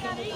ਨਹੀਂ